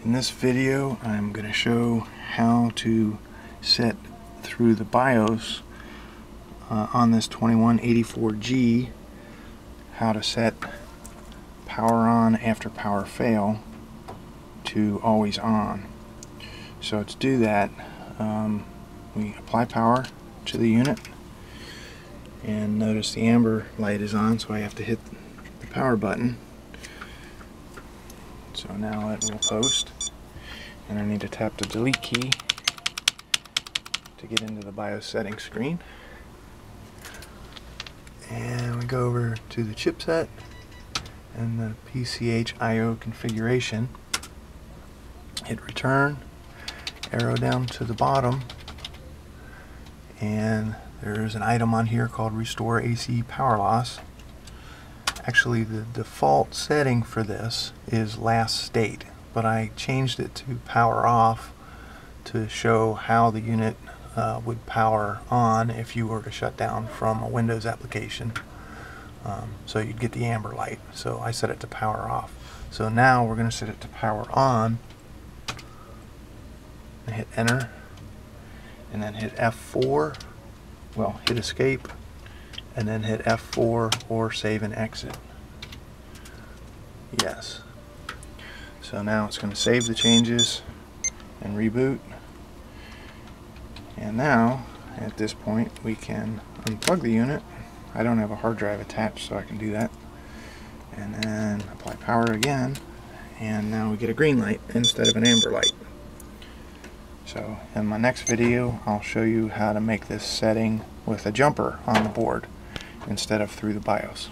In this video I'm going to show how to set through the BIOS uh, on this 2184G how to set power on after power fail to always on. So to do that um, we apply power to the unit and notice the amber light is on so I have to hit the power button so now it will post. And I need to tap the delete key to get into the BIOS settings screen. And we go over to the chipset and the PCH IO configuration. Hit return arrow down to the bottom. And there's an item on here called restore AC power loss actually the default setting for this is last state but I changed it to power off to show how the unit uh, would power on if you were to shut down from a Windows application. Um, so you'd get the amber light. So I set it to power off. So now we're going to set it to power on. And hit enter. And then hit F4 well hit escape and then hit F4 or save and exit. Yes. So now it's going to save the changes and reboot. And now at this point we can unplug the unit. I don't have a hard drive attached so I can do that. And then apply power again. And now we get a green light instead of an amber light. So in my next video I'll show you how to make this setting with a jumper on the board instead of through the BIOS.